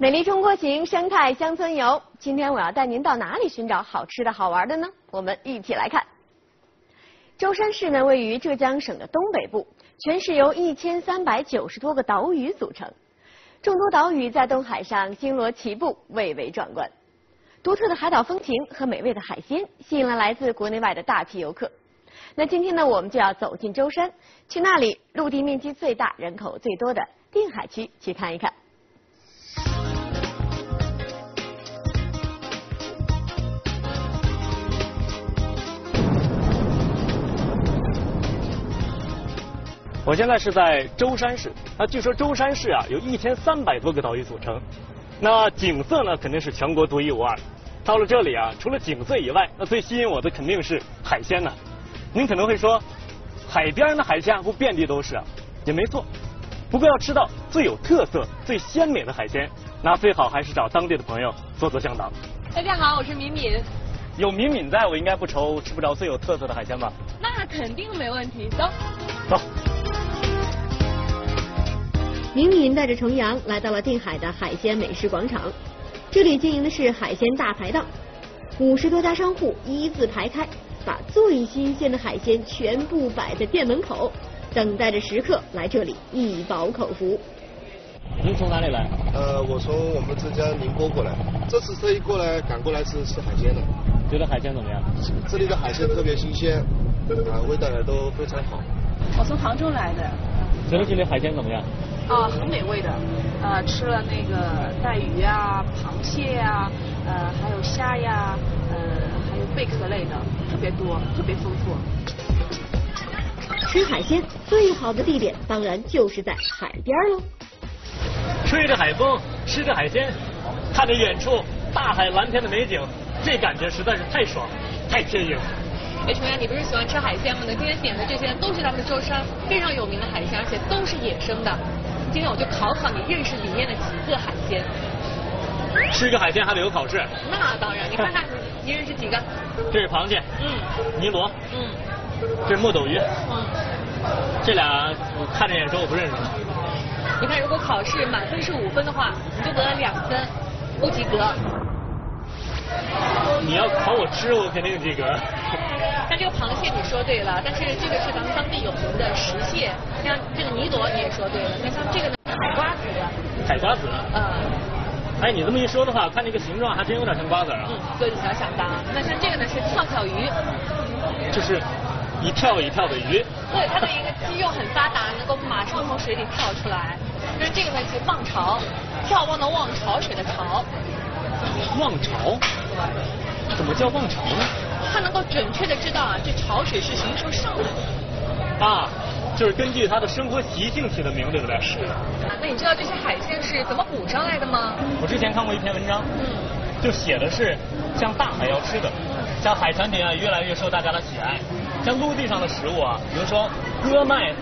美丽中国行，生态乡村游。今天我要带您到哪里寻找好吃的好玩的呢？我们一起来看。舟山市呢，位于浙江省的东北部，全市由一千三百九十多个岛屿组成，众多岛屿在东海上星罗棋布，蔚为壮观。独特的海岛风情和美味的海鲜，吸引了来自国内外的大批游客。那今天呢，我们就要走进舟山，去那里陆地面积最大、人口最多的定海区去看一看。我现在是在舟山市，那据说舟山市啊有一千三百多个岛屿组成，那景色呢肯定是全国独一无二。到了这里啊，除了景色以外，那最吸引我的肯定是海鲜呢。您可能会说，海边的海鲜不遍地都是啊，也没错。不过要吃到最有特色、最鲜美的海鲜，那最好还是找当地的朋友做做向导。大家好，我是敏敏。有敏敏在，我应该不愁吃不着最有特色的海鲜吧？那肯定没问题，走。走。明敏带着程阳来到了定海的海鲜美食广场，这里经营的是海鲜大排档，五十多家商户一字排开，把最新鲜的海鲜全部摆在店门口，等待着食客来这里一饱口福。您从哪里来？呃，我从我们浙江宁波过来，这次特意过来赶过来是吃海鲜的。觉得海鲜怎么样？这里的海鲜特别新鲜，啊，味道也都非常好。我从杭州来的。觉得这里海鲜怎么样？啊，很美味的，呃，吃了那个带鱼啊、螃蟹呀，呃，还有虾呀，呃，还有贝壳类的，特别多，特别丰富。吃海鲜最好的地点当然就是在海边喽。吹着海风，吃着海鲜，看着远处大海蓝天的美景，这感觉实在是太爽，太惬意了。哎，重阳，你不是喜欢吃海鲜吗？呢，今天点的这些都是咱们舟山非常有名的海鲜，而且都是野生的。今天我就考考你，认识里面的几个海鲜。吃个海鲜还得有考试？那当然，你看看你认识几个？这是螃蟹。嗯。尼罗。嗯。这是墨斗鱼。嗯。这俩我看着眼熟，我不认识。你看，如果考试满分是五分的话，你就得了两分，不及格。你要考我吃，我肯定及格。但这个螃蟹你说对了，但是这个是咱们当地有名的石蟹。像这个泥螺你也说对了，那像这个呢？海瓜子。海瓜子。嗯。哎，你这么一说的话，看这个形状还真有点像瓜子啊。嗯，所以想想的。那像这个呢是跳跳鱼。就是一跳一跳的鱼。对，它的一个肌肉很发达，能够马上从水里跳出来。那这个呢是望潮，眺望的望，潮水的潮。望潮？对。怎么叫望潮呢？它能够准确的知道啊，这潮水是什么时候上来的。啊，就是根据它的生活习性起的名，对不对？是。那你知道这些海鲜是怎么捕上来的吗？我之前看过一篇文章，嗯，就写的是像大海要吃的，像海产品啊越来越受大家的喜爱，像陆地上的食物啊，比如说割麦子、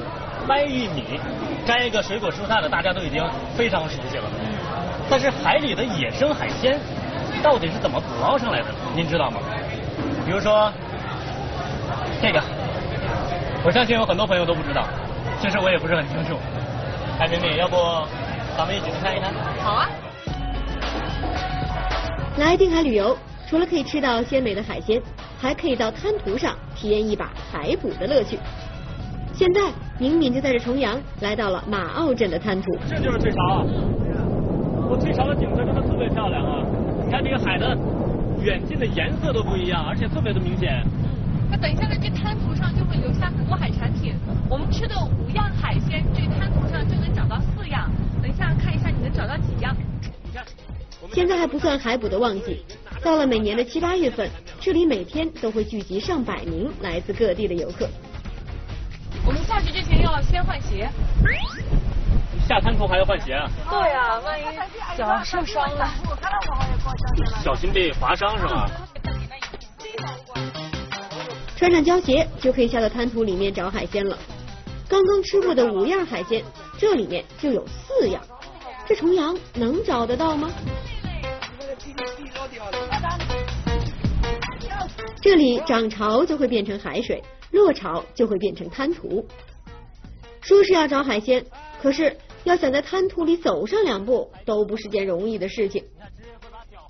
掰玉米、摘一个水果蔬菜的，大家都已经非常熟悉了。嗯。但是海里的野生海鲜到底是怎么捕捞上来的？您知道吗？比如说这个，我相信有很多朋友都不知道，其实我也不是很清楚。哎，敏敏，要不咱们一起去看一看？好啊。来定海旅游，除了可以吃到鲜美的海鲜，还可以到滩涂上体验一把海捕的乐趣。现在，敏敏就带着重阳来到了马澳镇的滩涂。这就是退潮啊！我退潮的景色真的特别漂亮啊！你看这个海的。远近的颜色都不一样，而且特别的明显。那等一下在，这滩涂上就会留下很多海产品。我们吃的五样海鲜，这滩涂上就能找到四样。等一下看一下，你能找到几样？你看，现在还不算海捕的旺季，到了每年的七八月份，这里每天都会聚集上百名来自各地的游客。我们下去之前要先换鞋。下滩头还要换鞋啊？对啊，万一脚受伤了。小心被划伤是吧？穿上胶鞋就可以下到滩涂里面找海鲜了。刚刚吃过的五样海鲜，这里面就有四样，这重阳能找得到吗？这里涨潮就会变成海水，落潮就会变成滩涂。说是要找海鲜，可是。要想在滩涂里走上两步，都不是件容易的事情。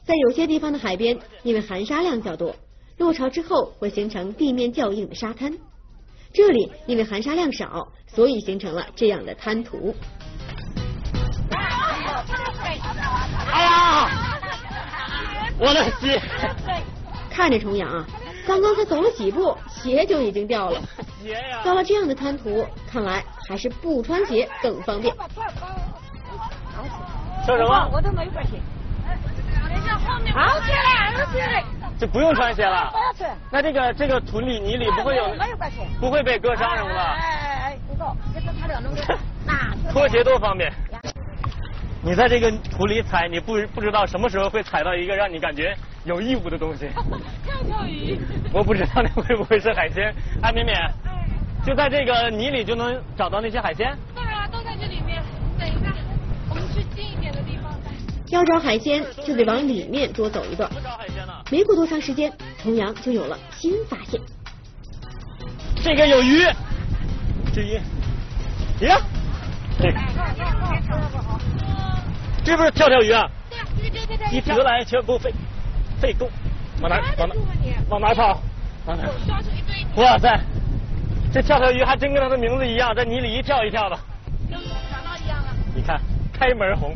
在有些地方的海边，因为含沙量较多，落潮之后会形成地面较硬的沙滩。这里因为含沙量少，所以形成了这样的滩涂。哎呀，我的鞋！看着重阳啊，刚刚才走了几步，鞋就已经掉了。鞋呀！到了这样的滩涂，看来还是不穿鞋更方便。说什么？我都没关系。好起来，好起来。就不用穿鞋了。不要穿。那这个这个土里泥里不会有没有关系，不会被割伤什么的。哎哎哎，不够，这是他俩弄的。那拖鞋多方便。你在这个土里踩，你不不知道什么时候会踩到一个让你感觉有异物的东西。跳跳鱼。我不知道那会不会是海鲜。哎，敏敏，就在这个泥里就能找到那些海鲜？对啊，都在这里面。等一下，我们去近一点的地方再。要找海鲜，就得往里面多走一段。不找海鲜呢。没过多长时间，重阳就有了新发现。这个有鱼，这鱼，呀，这个，这不是跳跳鱼啊？对啊，这个这个一得来全不费费工，往哪往哪往哪跑？往哪？哇塞，这跳跳鱼还真跟它的名字一样，在泥里一跳一跳的。跟长到一样了。你看，开门红。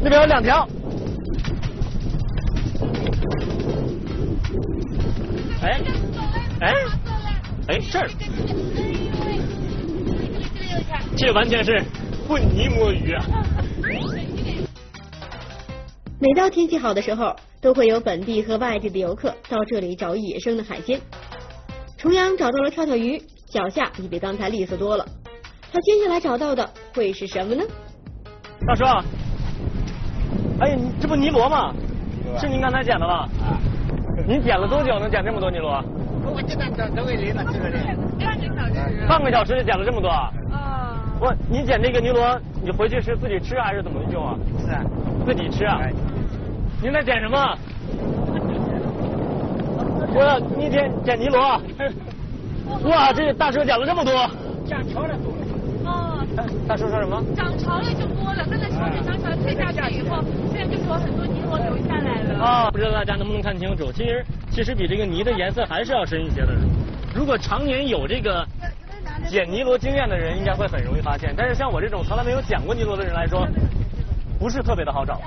那边有两条。哎，哎，哎，这儿，这完全是混泥摸鱼啊！每到天气好的时候，都会有本地和外地的游客到这里找野生的海鲜。重阳找到了跳跳鱼，脚下也比刚才利索多了。他接下来找到的会是什么呢？大叔，哎，这不尼罗吗？是您刚才捡的吧？您捡了多久能捡这么多尼罗？我今天这这位来了，这个人。半个小时。半个小时就捡了这么多？啊。我，你捡这个泥螺，你回去是自己吃还是怎么用啊？是啊。自己吃啊？您在捡什么？我，你捡捡泥螺？哇，这大叔捡了这么多。涨潮了多。哦。大叔说什么？涨潮了就多了，刚才潮水涨潮退下去以后，现在就说很多泥螺留下来了。啊，不知道大家能不能看清楚？其实，其实比这个泥的颜色还是要深一些的。如果常年有这个捡泥螺经验的人，应该会很容易发现。但是像我这种从来没有捡过泥螺的人来说，不是特别的好找。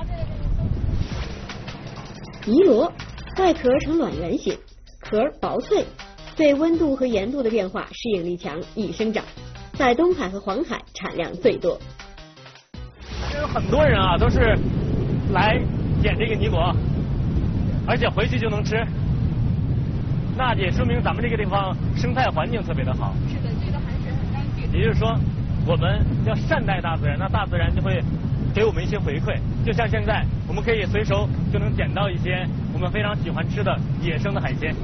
泥螺外壳呈卵圆形，壳薄脆，对温度和盐度的变化适应力强，易生长，在东海和黄海产量最多。有很多人啊，都是来捡这个尼罗，而且回去就能吃，那也说明咱们这个地方生态环境特别的好。是的，这个海水很干净。也就是说，我们要善待大自然，那大自然就会给我们一些回馈。就像现在，我们可以随手就能捡到一些我们非常喜欢吃的野生的海鲜。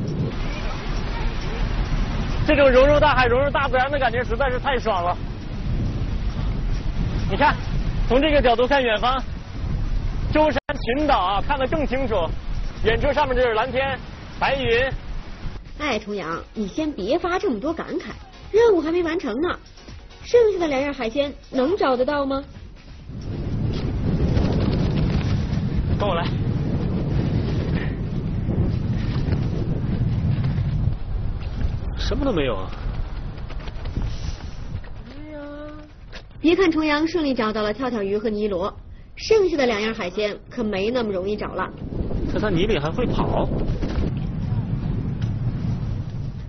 这种融入大海、融入大自然的感觉实在是太爽了。你看，从这个角度看远方，舟山群岛啊，看得更清楚。远处上面就是蓝天、白云。哎，重阳，你先别发这么多感慨，任务还没完成呢。剩下的两样海鲜能找得到吗？跟我来。什么都没有啊！别看重阳顺利找到了跳跳鱼和泥螺，剩下的两样海鲜可没那么容易找了。它在泥里还会跑。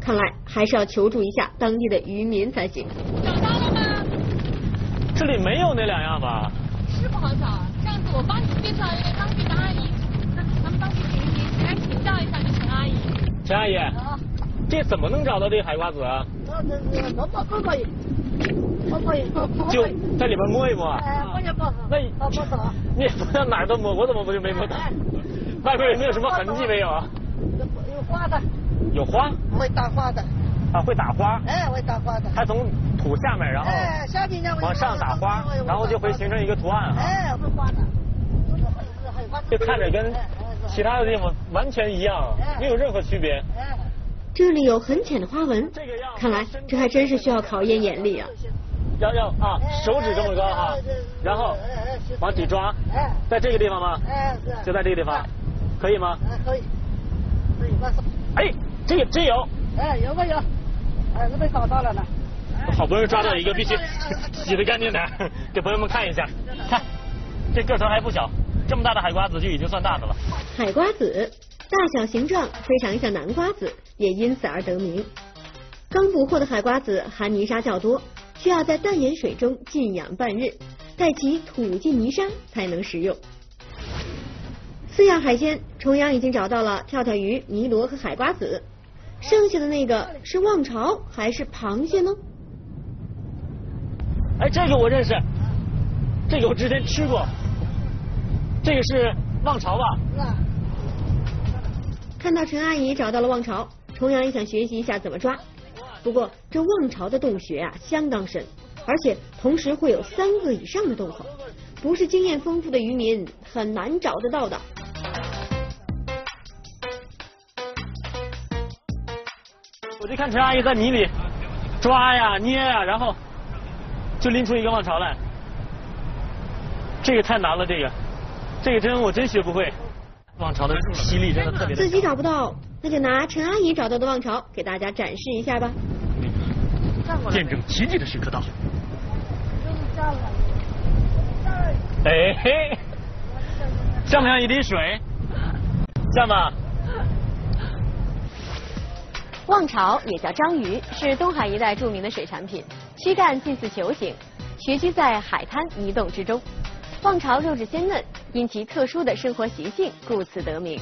看来还是要求助一下当地的渔民才行。找到了吗？这里没有那两样吧？是不好找，这样子我帮你介绍一个当地的阿姨，那咱们帮你请一请，来请教一下这陈阿姨。陈阿姨，这怎么能找到这海瓜子啊？就在里面摸一摸。哎，我也不好。那你我不懂。你也不知道哪儿都摸，我怎么不就没摸到？外边有没有什么痕迹没有啊？有有花的，有花会打花的，啊，会打花。哎，会打花的。它从土下面，然后哎，下面呢往上打花，然后就会形成一个图案啊。哎，会花的。就看着跟其他的地方完全一样，没有任何区别。这里有很浅的花纹，看来这还真是需要考验眼力啊。要要啊，手指这么高哈，然后往底抓，在这个地方吗？就在这个地方，可以吗？哎可以，可以，慢哎，这有真有。哎，有没有？哎，都被找到了呢。好不容易抓到一个，必须洗的干净点，给朋友们看一下。看，这个头还不小，这么大的海瓜子就已经算大的了。海瓜子大小形状非常像南瓜子，也因此而得名。刚捕获的海瓜子含泥沙较多，需要在淡盐水中浸养半日，待其吐尽泥沙才能食用。四样海鲜，重阳已经找到了跳跳鱼、泥螺和海瓜子，剩下的那个是望潮还是螃蟹呢？哎，这个我认识，这个我之前吃过，这个是望潮吧？看到陈阿姨找到了望潮，重阳也想学习一下怎么抓。不过这望潮的洞穴啊相当深，而且同时会有三个以上的洞口，不是经验丰富的渔民很难找得到的。就看陈阿姨在泥里抓呀捏呀，然后就拎出一个望潮来，这个太难了，这个这个真我真学不会。望潮的吸力真的特别的。自己找不到，那就拿陈阿姨找到的望潮给大家展示一下吧。见证奇迹的时刻到了。哎嘿，像不像一滴水？像吗？望潮也叫章鱼，是东海一带著名的水产品，躯干近似球形，穴居在海滩泥洞之中。望潮肉质鲜嫩，因其特殊的生活习性，故此得名。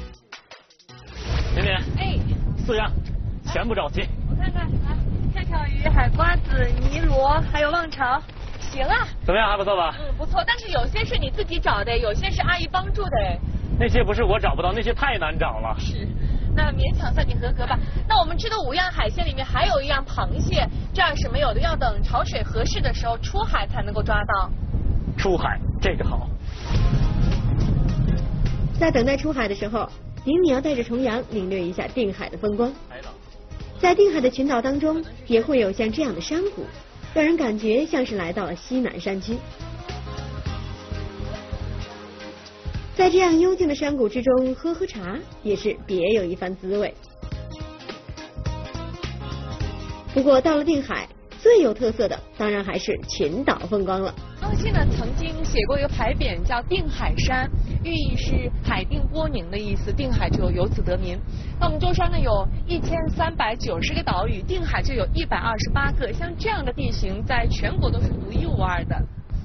玲玲，哎，四样全部找齐。我看看，来，跳跳鱼、海瓜子、泥螺，还有望潮，行啊。怎么样，还不错吧？嗯，不错。但是有些是你自己找的，有些是阿姨帮助的。哎。那些不是我找不到，那些太难找了。是，那勉强算你合格吧。那我们吃的五样海鲜里面还有一样螃蟹，这样是没有的，要等潮水合适的时候出海才能够抓到。出海，这个好。在等待出海的时候，林淼带着重阳领略一下定海的风光。在定海的群岛当中，也会有像这样的山谷，让人感觉像是来到了西南山区。在这样幽静的山谷之中喝喝茶，也是别有一番滋味。不过到了定海，最有特色的当然还是群岛风光了。康熙呢曾经写过一个牌匾叫定海山，寓意是海定波宁的意思，定海就由此得名。那我们舟山呢有一千三百九十个岛屿，定海就有一百二十八个，像这样的地形在全国都是独一无二的。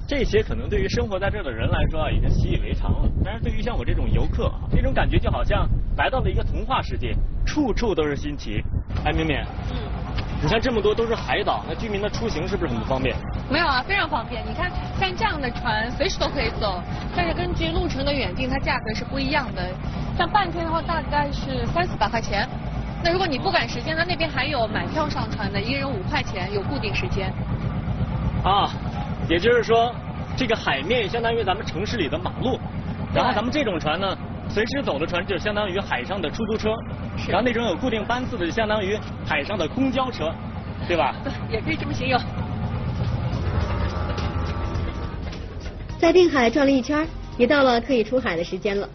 这些可能对于生活在这儿的人来说啊，已经习以为常了。但是对于像我这种游客啊，这种感觉就好像来到了一个童话世界，处处都是新奇。哎，敏敏，嗯，你看这么多都是海岛，那居民的出行是不是很不方便？没有啊，非常方便。你看，像这样的船随时都可以走，但是根据路程的远近，它价格是不一样的。像半天的话，大概是三四百块钱。那如果你不赶时间，它那边还有买票上船的，一个人五块钱，有固定时间。啊，也就是说，这个海面相当于咱们城市里的马路，然后咱们这种船呢，随时走的船就相当于海上的出租车，然后那种有固定班次的就相当于海上的公交车，对吧？对，也可以这么形容。在定海转了一圈，也到了可以出海的时间了。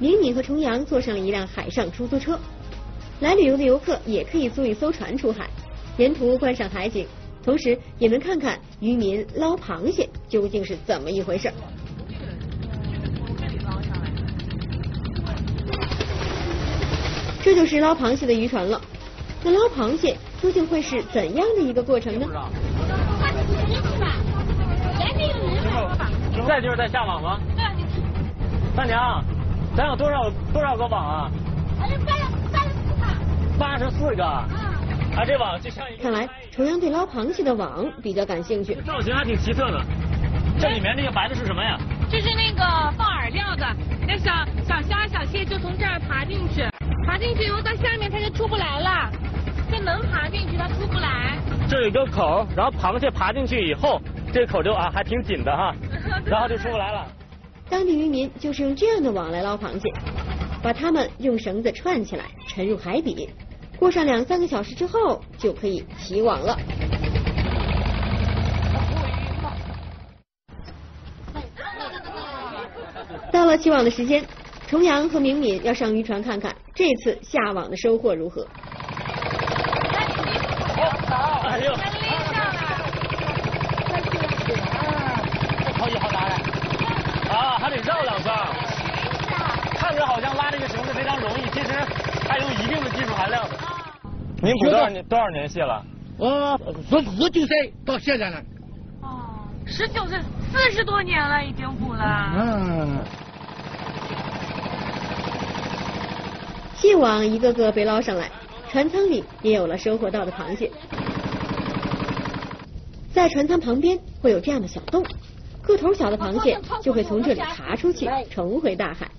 敏敏和重阳坐上了一辆海上出租车，来旅游的游客也可以租一艘船出海，沿途观赏海景，同时也能看看渔民捞螃蟹究竟是怎么一回事。这就是捞螃蟹的渔船了。那捞螃蟹究竟会是怎样的一个过程呢？再就是在下网吗？大娘，咱有多少多少个网啊？八十四个。啊，这网就像一个。看来重阳对捞螃蟹的网比较感兴趣。造型还挺奇特的，这里面那个白的是什么呀？这是那个放饵料的，那小小虾小蟹就从这儿爬进去，爬进去以后到下面它就出不来了，这能爬进去它出不来。这有一个口，然后螃蟹爬进去以后，这口就啊还挺紧的哈，然后就出不来了。当地渔民就是用这样的网来捞螃蟹，把它们用绳子串起来，沉入海底，过上两三个小时之后就可以起网了。到了起网的时间，重阳和明敏要上渔船看看这次下网的收获如何。哎呦，可以好大嘞！啊，还得绕两圈。看着好像拉这个绳子非常容易，其实还有一定的技术含量的。您捕多少年多少年蟹了？我从十九岁到现在了。哦，十九岁，四十多年了，已经捕了。嗯。蟹网一个个被捞上来，船舱里也有了收获到的螃蟹。在船舱旁边会有这样的小洞，个头小的螃蟹 就会从这里爬出去，重回大海。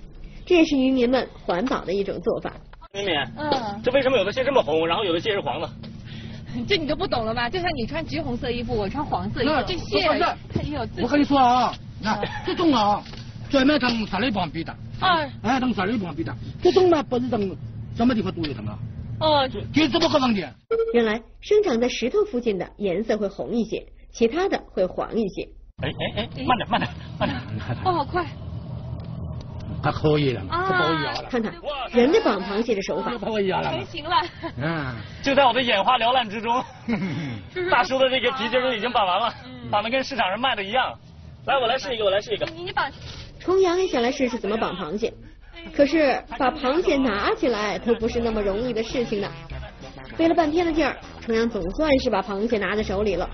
这也是渔民们环保的一种做法。敏敏，嗯，这为什么有的蟹这么红，然后有的蟹是黄的？这你就不懂了吧？就像你穿橘红色衣服，我穿黄色衣服，这蟹它也 有自己。我跟你说啊，那这种啊，专门从沙雷旁边的，啊，哎，当沙雷旁边的，这种呢不是当什么地方都有的啊，哦，就这么个问题。原来生长在石头附近的颜色会红一些，其他的会黄一些。哎哎哎，慢点慢点慢点。哦，好快。还可以了，这把我压了，看看人家绑螃蟹的手法，把我压了成。型了。嗯，就在我的眼花缭乱之中，大叔的这个皮筋都已经绑完了，绑的跟市场上卖的一样。来，我来试一个，我来试一个。你你绑。重阳也想来试试怎么绑螃蟹，可是把螃蟹拿起来都不是那么容易的事情呢。费了半天的劲儿，重阳总算是把螃蟹拿在手里了。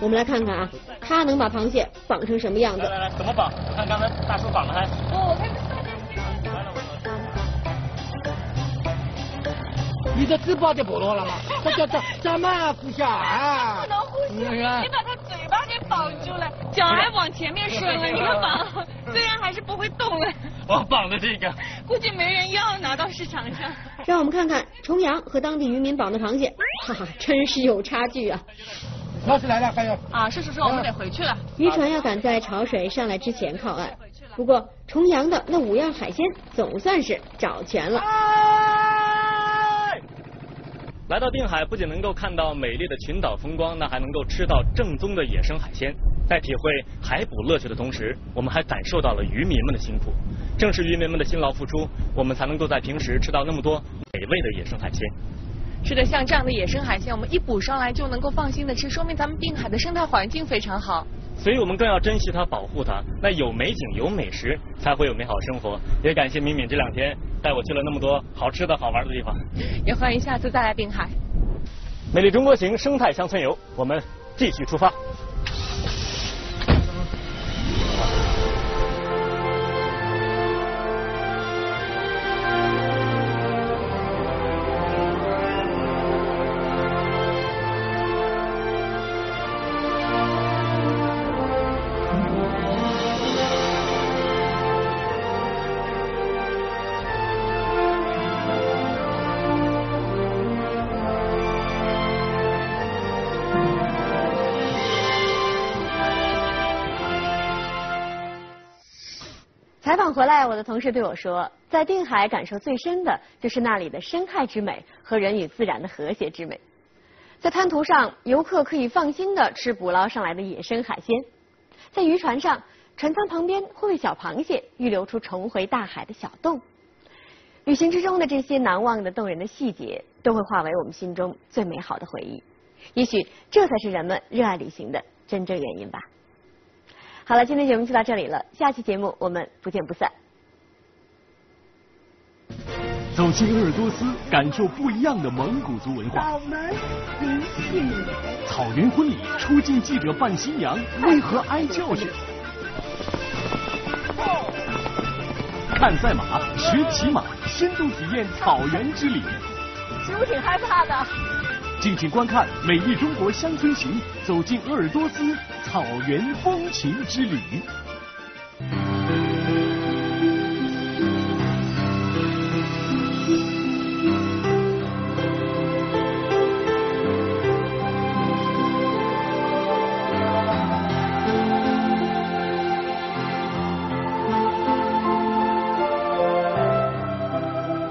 我们来看看啊，他能把螃蟹绑成什么样子来？来来，怎么绑？看刚才大叔绑的还。哦，我看你的嘴巴就剥落了吗，这叫怎怎么呼吸啊？不能呼吸，你把他嘴巴给绑住了，脚还往前面伸了，你看绑，虽然还是不会动了，我绑的这个。估计没人要拿到市场上。让我们看看重阳和当地渔民绑的螃蟹，哈哈，真是有差距啊！老师来了，还有啊，是是是，我们得回去了。渔船要赶在潮水上来之前靠岸。不过重阳的那五样海鲜总算是找全了。来到定海，不仅能够看到美丽的群岛风光，那还能够吃到正宗的野生海鲜。在体会海捕乐趣的同时，我们还感受到了渔民们的辛苦。正是渔民们的辛劳付出，我们才能够在平时吃到那么多美味的野生海鲜。是的，像这样的野生海鲜，我们一捕上来就能够放心的吃，说明咱们滨海的生态环境非常好。所以我们更要珍惜它，保护它。那有美景、有美食，才会有美好生活。也感谢敏敏这两天带我去了那么多好吃的好玩的地方。也欢迎下次再来滨海。美丽中国行生态乡村游，我们继续出发。后来，我的同事对我说，在定海感受最深的就是那里的生态之美和人与自然的和谐之美。在滩涂上，游客可以放心的吃捕捞上来的野生海鲜；在渔船上，船舱旁边会为小螃蟹预留出重回大海的小洞。旅行之中的这些难忘的动人的细节，都会化为我们心中最美好的回忆。也许这才是人们热爱旅行的真正原因吧。好了，今天节目就到这里了，下期节目我们不见不散。走进鄂尔多斯，感受不一样的蒙古族文化。草原婚礼，出镜记者扮新娘，为何挨教训？看赛马，学骑马，深度体验草原之旅。其实我挺害怕的。敬请观看《美丽中国乡村行》，走进鄂尔多斯草原风情之旅。